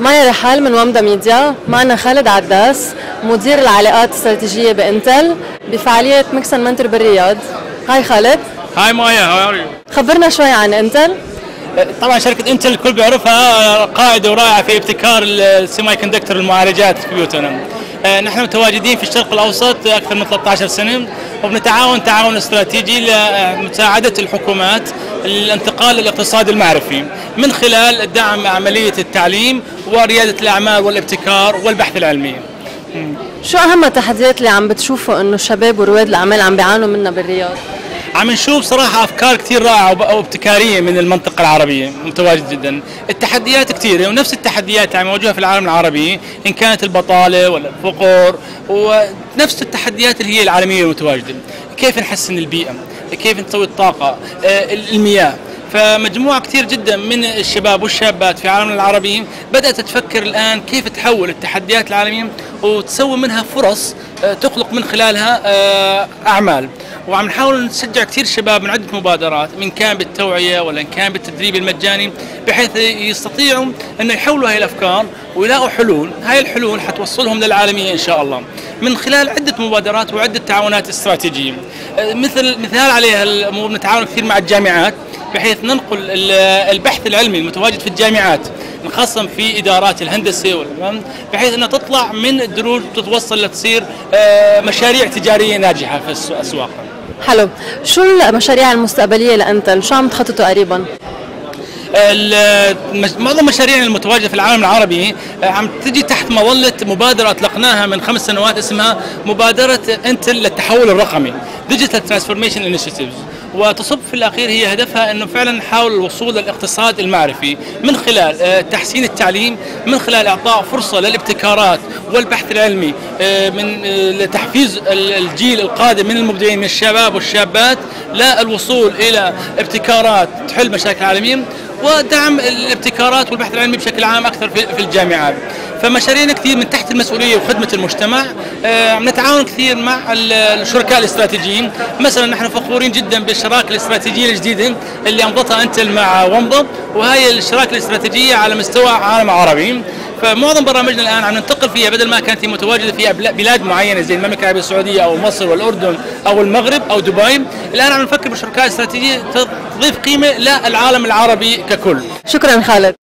مايا رحال من ومضة ميديا. معنا خالد عداس مدير العلاقات الاستراتيجية بإنتل بفعالية Mix N Mentor بالرياض. Hi خالد. Hi مايا how are you خبرنا شوي عن إنتل. طبعا شركة إنتل الكل بيعرفها قائده ورائده في ابتكار ال semiconductor المعالجات كمبيوتر آه، نحن متواجدين في الشرق الأوسط أكثر من 13 سنة. وبنتعاون تعاون استراتيجي لمساعدة الحكومات الانتقال للاقتصاد المعرفي من خلال دعم عملية التعليم وريادة الأعمال والابتكار والبحث العلمي. شو أهم التحديات اللي عم بتشوفوا إنه الشباب ورواد الأعمال عم بيعانوا منها بالرياض؟ عم نشوف صراحة أفكار كثير رائعة وابتكارية من المنطقة العربية متواجد جدا. التحديات كثيرة ونفس التحديات يعني موجودة في العالم العربي إن كانت البطالة ولا الفقر ونفس التحديات اللي هي العالمية المتواجدة. كيف نحسن البيئة؟ كيف نسوي الطاقة؟ آه، المياه. فمجموعة كثير جدا من الشباب والشابات في عالمنا العربي بدأت تفكر الآن كيف تحول التحديات العالمية وتسوي منها فرص آه، تخلق من خلالها آه، أعمال. وعم نحاول نشجع كثير شباب من عدة مبادرات من كان بالتوعيه ولا ان كان بالتدريب المجاني بحيث يستطيعوا انه يحولوا هاي الأفكار ويلاقوا حلول، هاي الحلول حتوصلهم للعالمية إن شاء الله من خلال عدة مبادرات وعدة تعاونات استراتيجية. مثل مثال عليها نتعاون كثير مع الجامعات بحيث ننقل البحث العلمي المتواجد في الجامعات نخصم في إدارات الهندسة بحيث أنها تطلع من الدروج تتوصل لتصير آه، مشاريع تجارية ناجحة في الاسواق. حلو. شو المشاريع المستقبلية لانتل شو عم تخططوا قريبا؟ معظم مشاريعنا المتواجدة في العالم العربي آه، عم تجي تحت مظلة مبادرة أطلقناها من خمس سنوات اسمها مبادرة انتل للتحول الرقمي digital transformation initiatives وتصب في الأخير هي هدفها إنه فعلا نحاول الوصول للاقتصاد المعرفي من خلال آه، تحسين التعليم من خلال إعطاء فرصة للابتكارات والبحث العلمي آه، من لتحفيز الجيل القادم من المبدعين من الشباب والشابات للوصول إلى ابتكارات تحل مشاكل عالميه ودعم الابتكارات والبحث العلمي بشكل عام أكثر في الجامعات فمشاريعنا كثير من تحت المسؤولية وخدمة المجتمع. آه، نتعاون كثير مع الشركاء الاستراتيجيين. مثلا نحن فخورين جدا بالشراكة الاستراتيجية الجديدة اللي امضتها إنتل مع ومضه وهي الشراكة الاستراتيجية على مستوى عالم عربي. فمعظم برامجنا الآن عم ننتقل فيها بدل ما كانت هي متواجدة في بلاد معينة زي المملكة العربية السعودية أو مصر والأردن أو المغرب أو دبي. الآن عم نفكر بشركاء استراتيجية تضيف قيمة للعالم العربي ككل. شكرا خالد.